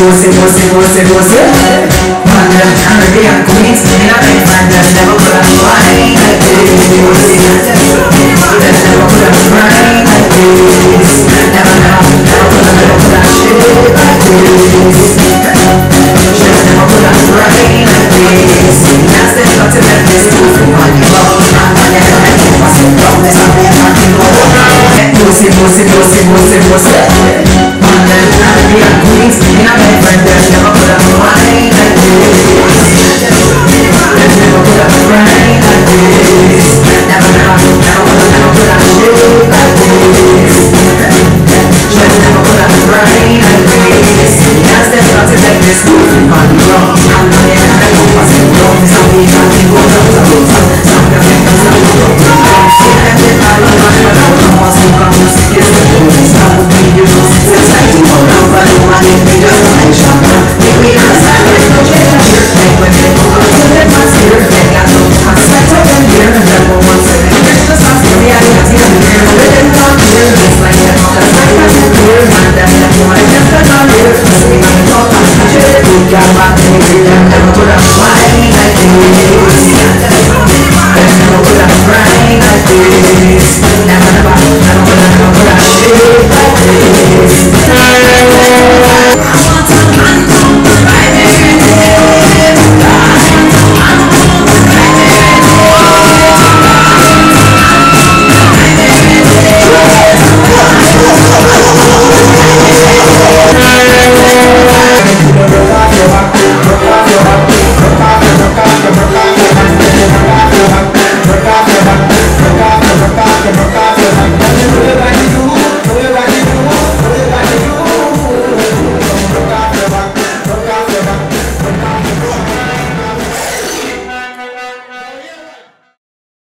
pussy, pussy, pussy, pussy. Man, them Caribbean queens, me not make friends, them never could have wine like this. Never could have grind like this. Never, never, never could have, never could have shit like this. Never could have grind like this. That's the shot to let this do for money. Man, man, you don't make me pussy, don't miss a bit, man, you know. Pussy, pussy, pussy, pussy, pussy. Man, we are queens And I bet friend that's never put up a line like this That's never put up a line like this Never, never, never, never put up shit like this Just never put up a line like this That's the thought to take this move and on the road I know you're not a good person, don't be something you. can't of Something you can't of, something you can't of Shit, I get my love, Yeah.